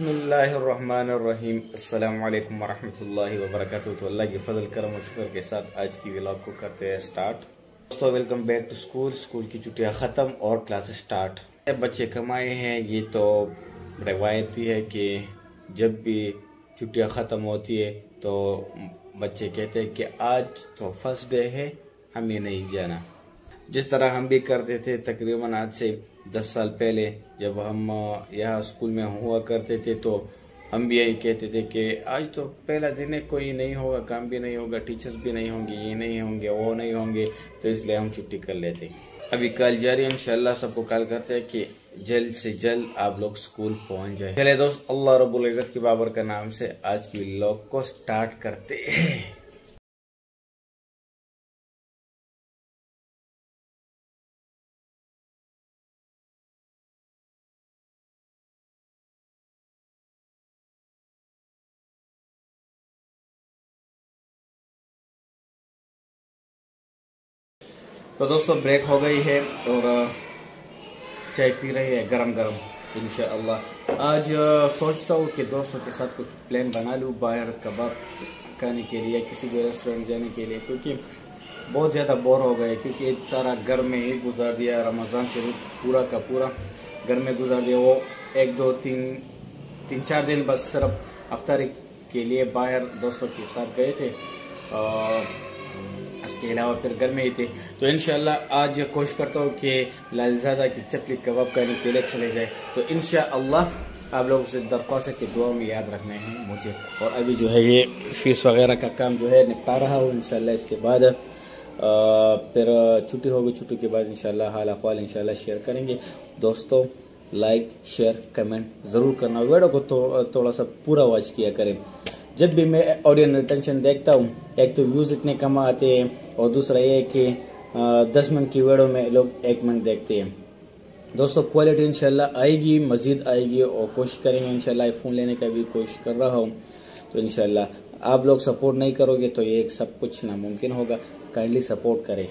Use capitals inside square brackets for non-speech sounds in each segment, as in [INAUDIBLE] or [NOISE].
अस्सलाम वालेकुम वरहमतुल्लाहि वबरकातुहू। तो अल्लाह के फजल, करम और शुक्र के साथ आज की व्लॉग को करते हैं स्टार्ट दोस्तों welcome back to school school की छुट्टियाँ ख़त्म और क्लासेस स्टार्ट बच्चे कमाए हैं? ये तो रवायती है कि जब भी छुट्टियाँ ख़त्म होती है तो बच्चे कहते हैं कि आज तो फ़र्स्ट डे है, हमें नहीं जाना। जिस तरह हम भी करते थे तकरीबन आज से दस साल पहले, जब हम यहाँ स्कूल में हुआ करते थे तो हम भी यही कहते थे कि आज तो पहला दिन है, कोई नहीं होगा, काम भी नहीं होगा टीचर्स भी नहीं होंगे, ये नहीं होंगे, वो नहीं होंगे तो इसलिए हम छुट्टी कर लेते। अभी कल जारी इंशाल्लाह सबको कॉल करते हैं कि जल्द से जल्द आप लोग स्कूल पहुँच जाए। चले दोस्त, अल्लाह रब्बुल इज़्ज़त की बाबर का नाम से आज की व्लॉग को स्टार्ट करते हैं। तो दोस्तों ब्रेक हो गई है और चाय पी रही है गरम गरम इन आज सोचता हूँ कि दोस्तों के साथ कुछ प्लान बना लूँ बाहर कबाब खाने के लिए या किसी भी रेस्टोरेंट जाने के लिए, क्योंकि बहुत ज़्यादा बोर हो गए क्योंकि सारा घर में ही गुजार दिया, रमज़ान शरीफ पूरा का पूरा घर में गुजार दिया। वो एक, दो, तीन तीन, चार दिन बस सिर्फ़ अफ्तारी के लिए बाहर दोस्तों के साथ गए थे। इसके अलावा फिर घर में ही थे। तो इन आज कोशिश करता हूँ कि लालजादा की चपली कबाब करने के लिए चले जाए। तो इन आप लोगों से दरख्वास्त है कि दुआ में याद रखने हैं मुझे। और अभी जो है ये फ़ीस वगैरह का काम जो है निपटा रहा हूँ इन इसके बाद फिर छुट्टी होगी छुट्टी के बाद इन हाल अखवाल इन शेयर करेंगे। दोस्तों लाइक शेयर कमेंट ज़रूर करना। वीडियो को तो, थोड़ा सा पूरा वॉच किया करें। जब भी मैं ऑडियन रिटेंशन देखता हूँ, एक तो व्यूज़ इतने कम आते हैं और दूसरा ये कि दस मिनट की वीडियो में लोग एक मिनट देखते हैं। दोस्तों क्वालिटी इंशाल्लाह आएगी, मज़ीद आएगी और कोशिश करेंगे इंशाल्लाह फ़ोन लेने का भी कोशिश कर रहा हूँ। तो इंशाल्लाह, आप लोग सपोर्ट नहीं करोगे तो ये सब कुछ नामुमकिन होगा। काइंडली सपोर्ट करें।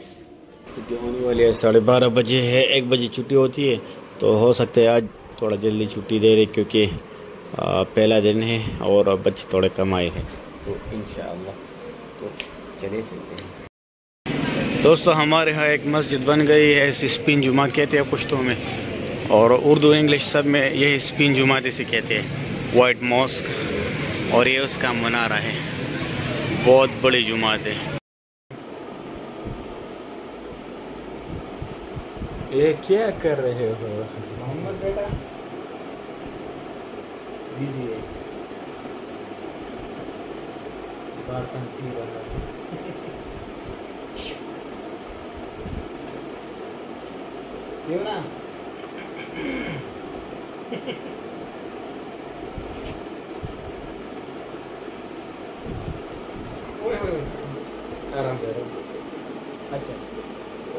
छुट्टी होने वाली है, साढ़े बारह बजे है, एक बजे छुट्टी होती है तो हो सकता है आज थोड़ा जल्दी छुट्टी दे रहे, क्योंकि पहला दिन है और बच्चे थोड़े कम आए हैं। तो इन तो चले चलते हैं। दोस्तों हमारे यहाँ एक मस्जिद बन गई है स्पिन जुमा कहते हैं पुश्तों में। और उर्दू इंग्लिश सब में यही स्पिन जुमा जैसे कहते हैं। वाइट मॉस्क और ये उसका मनारा है। बहुत बड़ी जुमात है। ये क्या कर रहे हो? पी रहा है क्यों ना? आराम से अच्छा।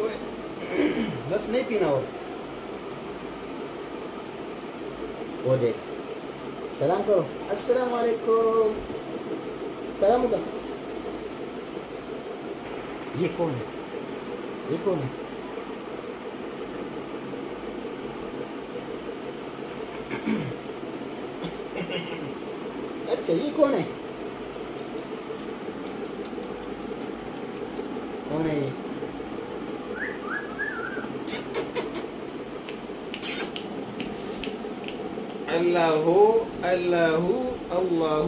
[CLEARS THROAT] बस नहीं पीना हो वो देख। सलाम करो अस्सलाम वालेकुम सलाम कर ये कौन है ये कौन है अच्छा ये कौन है कौन है ये अल्लाह अल्लाह अल्लाह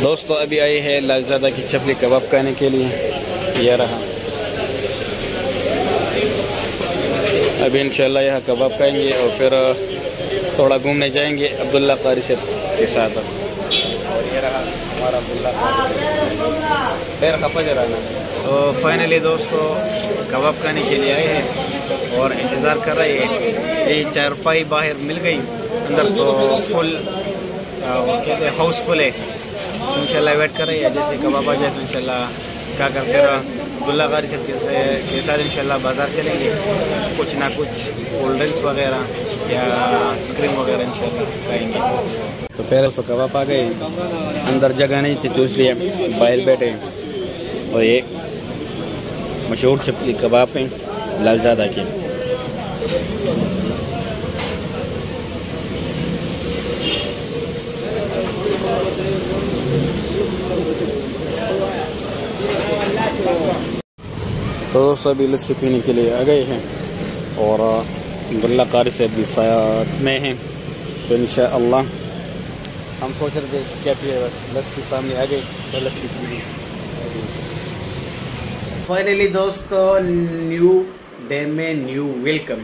दोस्तों अभी आई है लालजादा की चपली कबाब खाने के लिए यह रहा अभी इंशाल्लाह यहाँ कबाब खाएँगे और फिर थोड़ा घूमने जाएँगे अब्दुल्ला कारी से के साथ। और ये रहा हमारा तो फाइनली दोस्तों, कबाब खाने के लिए आए हैं और इंतज़ार कर रहे हैं ये चारपाई बाहर मिल गई, अंदर तो फुल हाउसफुल है इंशाल्लाह वेट कर रही है, जैसे कबाब आ जाए तो इंशाल्लाह क्या करते फिर अब्दुल्ला गार के, साथ इंशाल्लाह बाज़ार चलेंगे। कुछ ना कुछ कोल्ड ड्रिंक्स वगैरह या आइसक्रीम वगैरह इंशाल्लाह खाएँगे। तो पहले उसको कबाब आ गए अंदर जगह नहीं थी तो इसलिए बाहर बैठे। और ये मशहूर छपली कबाब हैं लालजादा के। तो दोस्तों अभी लस्सी पीने के लिए आ गए हैं। और अब्दुल्ला कारी से अभी साथ में हैं। तो इन हम सोच रहे थे क्या पिए बस लस्सी सामने आ गई तो लस्सी पी फाइनली दोस्तों न्यू डे में न्यू वेलकम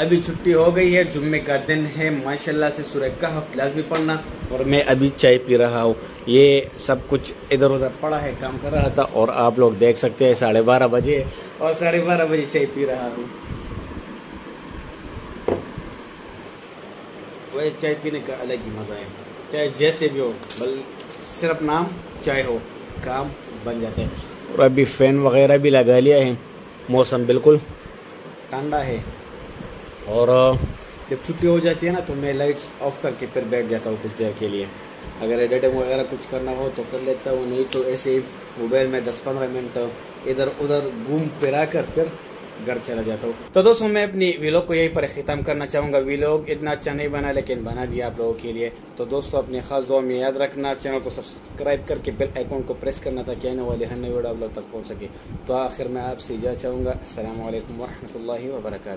अभी छुट्टी हो गई है, जुम्मे का दिन है। माशाल्लाह से सूर्य का लाजमी पढ़ना। और मैं अभी चाय पी रहा हूँ। ये सब कुछ इधर उधर पड़ा है, काम कर रहा था और आप लोग देख सकते हैं साढ़े बारह बजे और साढ़े बारह बजे चाय पी रहा हूँ। वही चाय पीने का अलग ही मज़ा है। चाहे जैसे भी हो, बल सिर्फ़ नाम चाय हो, काम बन जाते हैं। और अभी फ़ैन वगैरह भी लगा लिया है। मौसम बिल्कुल ठंडा है। और, जब छुट्टी हो जाती है ना तो मैं लाइट्स ऑफ़ करके फिर बैठ जाता हूँ कुछ देर के लिए। अगर एडिटिंग वगैरह कुछ करना हो तो कर लेता हूँ, नहीं तो ऐसे ही मोबाइल में दस पंद्रह मिनट इधर उधर घूम फिरा कर फिर घर चला जाता हूँ। तो दोस्तों, मैं अपनी वीलॉग को यहीं पर ख़त्म करना चाहूँगा। वीलॉग इतना अच्छा नहीं बना, लेकिन बना दिया आप लोगों के लिए। तो दोस्तों, अपने खास दुआ में याद रखना चैनल को सब्सक्राइब करके बेल आइकॉन को प्रेस करना था कहने वाले हर नई वीडियो आप लोग तक पहुँच सके। तो आखिर मैं आपसे इजा चाहूँगा। असल वरहमल वर्का